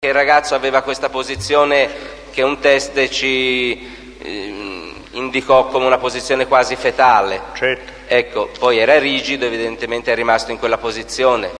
che il ragazzo aveva questa posizione che un test ci eh, indicò come una posizione quasi fetale. Certo. Ecco, poi era rigido, evidentemente è rimasto in quella posizione.